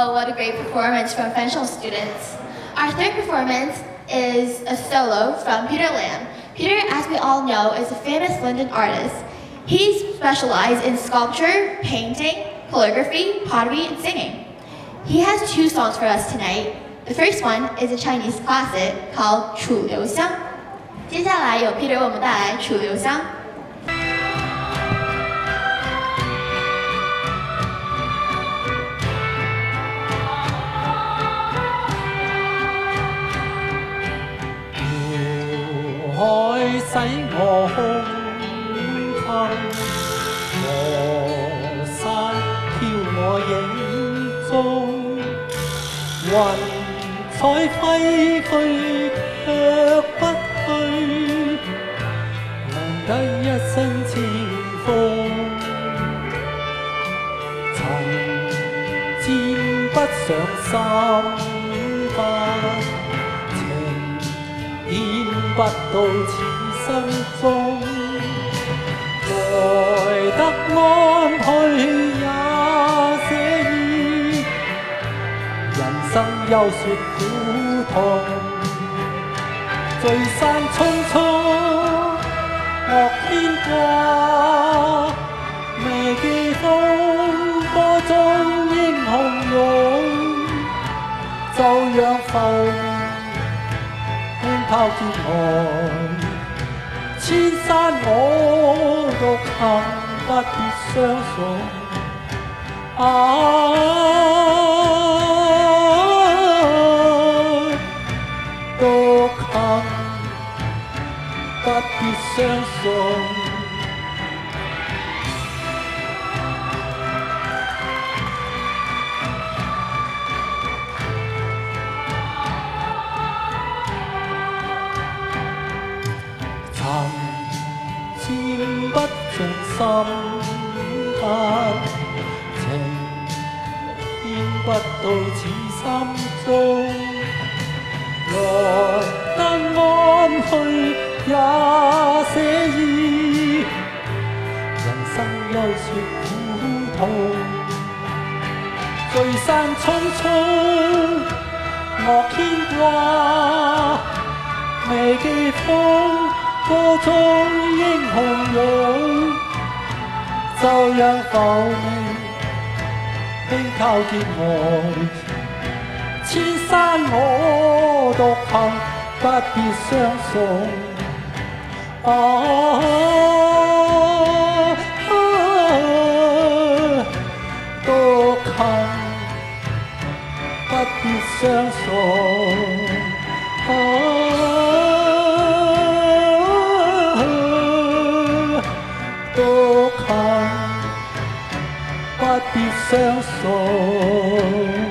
Oh, what a great performance from French students. Our third performance is a solo from Peter Lam. Peter, as we all know, is a famous London artist. He's specialized in sculpture, painting, calligraphy, pottery, and singing. He has two songs for us tonight. The first one is a Chinese classic called 楚留香。接下来由 Peter 为我们带来《楚留香》。 使我空吞，河山飘我影中，云彩揮去却不去，留得一身清风。曾沾不上心不。不到此生中，来得安去也写意。人生休说苦痛，聚散匆匆，莫牵挂。未记风波中英雄勇，就让浮。抛劫爱， 千山我独行，不必相送。啊，独行，不必相送。心不情，牵不到此心中。来得安去也写意，人生休说苦痛。聚散匆匆，莫牵挂，未记风 波中英雄勇。就讓浮名輕靠劫外，千山我獨行，不必相送。啊，獨行不必相送。都看不必相送